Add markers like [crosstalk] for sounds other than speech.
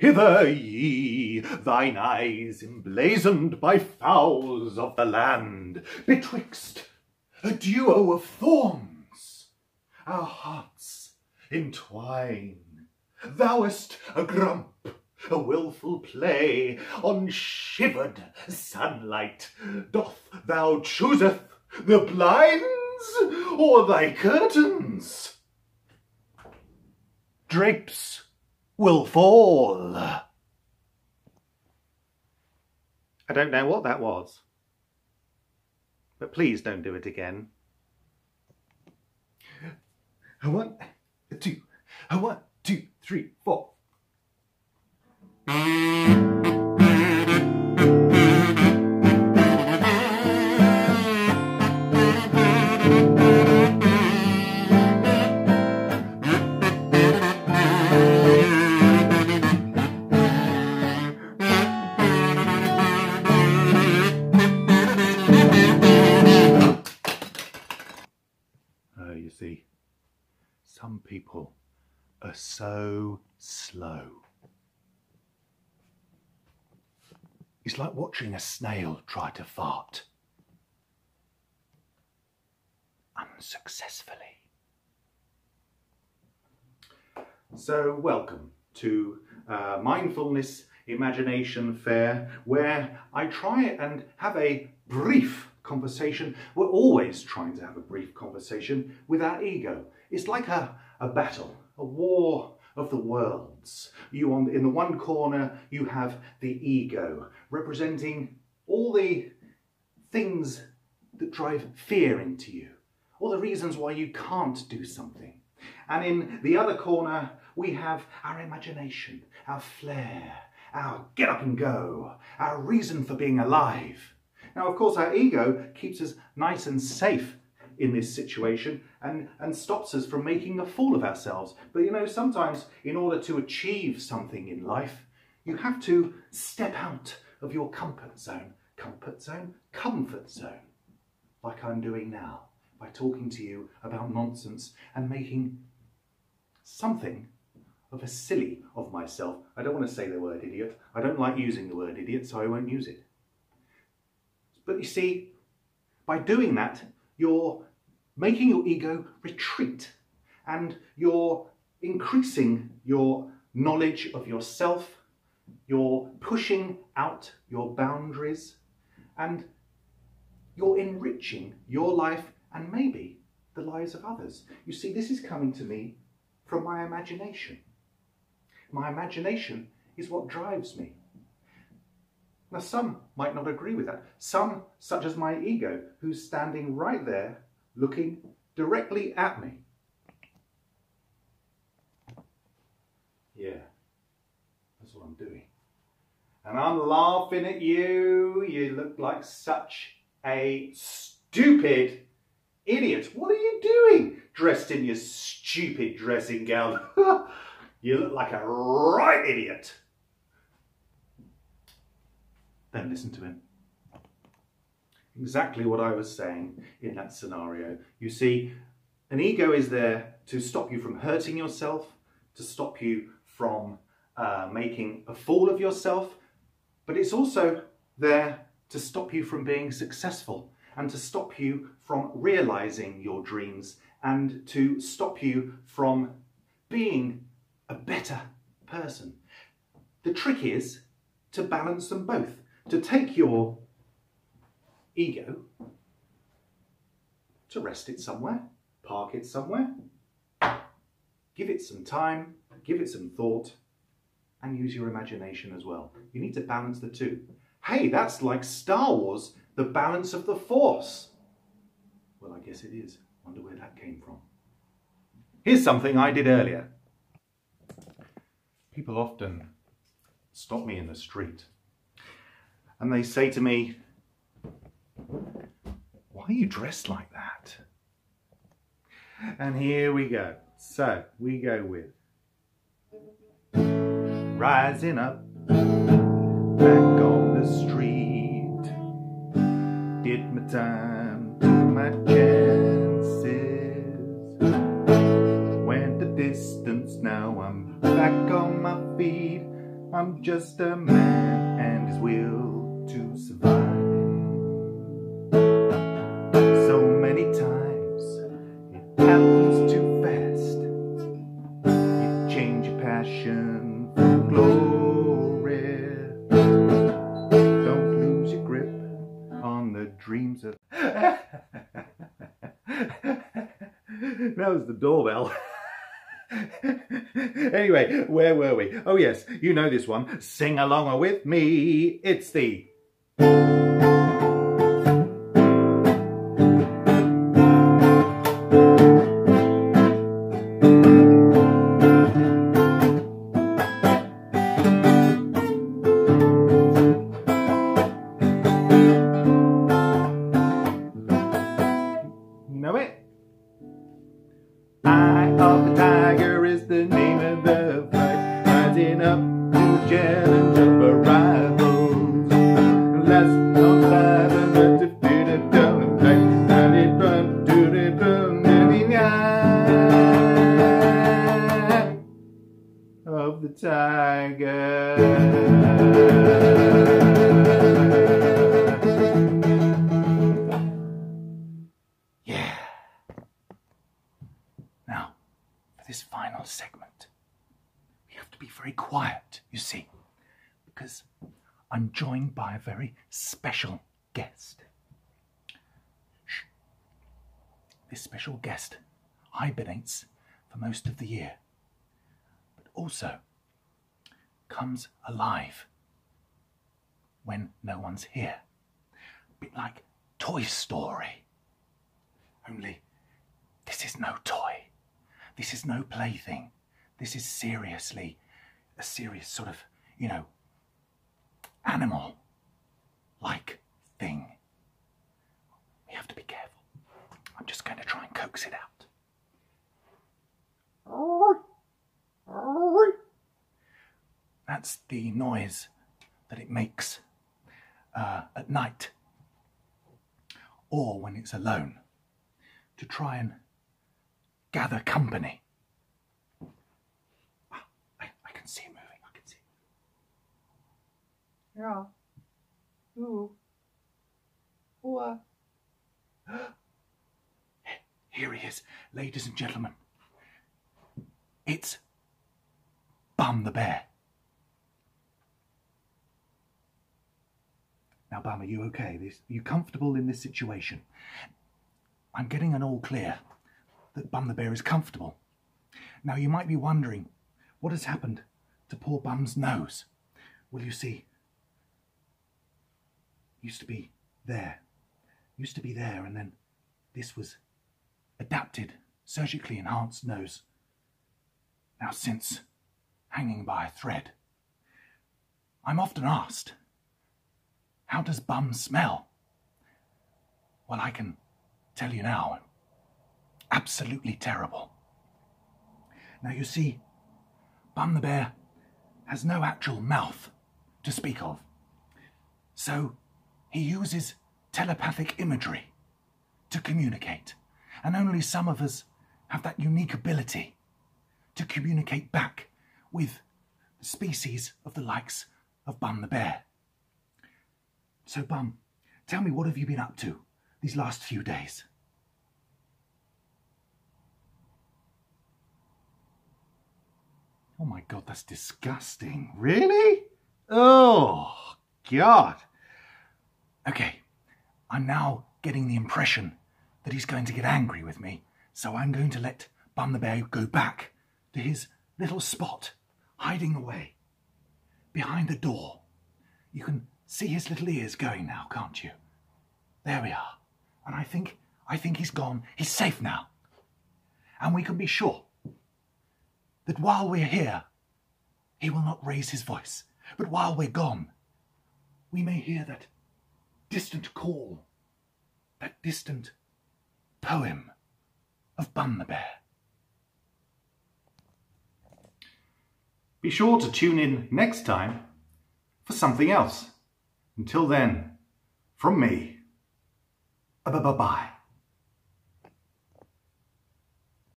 Hither ye, thine eyes emblazoned by fowls of the land, betwixt a duo of thorns, our hearts entwine. Thou'st a grump, a wilful play on shivered sunlight. Doth thou chooseth the blinds or thy curtains? Drapes will fall. I don't know what that was, but please don't do it again. One, two, one, two, three, four. Slow. It's like watching a snail try to fart. Unsuccessfully. So, welcome to uh, Mindfulness Imagination Fair, where I try and have a brief conversation. We're always trying to have a brief conversation with our ego. It's like a, a battle, a war of the worlds. You on in the one corner you have the ego, representing all the things that drive fear into you, all the reasons why you can't do something. And in the other corner we have our imagination, our flair, our get up and go, our reason for being alive. Now, of course, our ego keeps us nice and safe in this situation and, and stops us from making a fool of ourselves. But you know, sometimes in order to achieve something in life, you have to step out of your comfort zone. Comfort zone? Comfort zone. Like I'm doing now by talking to you about nonsense and making something of a silly of myself. I don't want to say the word idiot. I don't like using the word idiot, so I won't use it. But you see, by doing that, you're making your ego retreat and you're increasing your knowledge of yourself, you're pushing out your boundaries, and you're enriching your life and maybe the lives of others. You see, this is coming to me from my imagination. My imagination is what drives me. Now, some might not agree with that. Some, such as my ego, who's standing right there looking directly at me. Yeah, that's what I'm doing. And I'm laughing at you. You look like such a stupid idiot. What are you doing dressed in your stupid dressing gown? [laughs] you look like a right idiot. Then listen to him. Exactly what I was saying in that scenario. You see, an ego is there to stop you from hurting yourself, to stop you from uh, making a fool of yourself, but it's also there to stop you from being successful and to stop you from realizing your dreams and to stop you from being a better person. The trick is to balance them both to take your ego, to rest it somewhere, park it somewhere, give it some time, give it some thought, and use your imagination as well. You need to balance the two. Hey, that's like Star Wars, the balance of the Force. Well, I guess it is. Wonder where that came from. Here's something I did earlier. People often stop me in the street and they say to me, Why are you dressed like that? And here we go. So we go with Rising up back on the street. Did my time, my chances. Went the distance, now I'm back on my feet. I'm just a man and his will to survive. [laughs] that was the doorbell. [laughs] anyway, where were we? Oh, yes, you know this one. Sing along with me. It's the. Know it? Eye of the tiger is the name of the fight, rising up to challenge of rivals. Last let the feet of down and back, and it run to the drum of the tiger. Very quiet, you see, because I'm joined by a very special guest. Shh. This special guest hibernates for most of the year, but also comes alive when no one's here. A bit like Toy Story. Only this is no toy. This is no plaything. This is seriously a serious sort of, you know, animal like thing. We have to be careful. I'm just going to try and coax it out. That's the noise that it makes uh, at night or when it's alone to try and gather company. Ah, I, I can see it moving. I can see it. Yeah. Ooh. What? Uh. [gasps] Here he is, ladies and gentlemen. It's Bum the Bear. Now, Bum, are you okay? This, are you comfortable in this situation? I'm getting an all clear that Bum the Bear is comfortable. Now, you might be wondering what has happened to poor Bum's nose. Well, you see, used to be there, used to be there, and then this was adapted, surgically enhanced nose. Now, since hanging by a thread, I'm often asked, how does Bum smell? Well, I can tell you now, absolutely terrible. Now, you see, Bum the Bear has no actual mouth to speak of. So he uses telepathic imagery to communicate. And only some of us have that unique ability to communicate back with the species of the likes of Bum the Bear. So, Bum, tell me what have you been up to these last few days? Oh my god, that's disgusting. Really? Oh, God. Okay, I'm now getting the impression that he's going to get angry with me, so I'm going to let Bum the Bear go back to his little spot, hiding away behind the door. You can see his little ears going now, can't you? There we are. And I think I think he's gone. He's safe now. And we can be sure that while we're here, he will not raise his voice. But while we're gone, we may hear that distant call, that distant poem of Bum the Bear. Be sure to tune in next time for something else. Until then, from me, bye bye.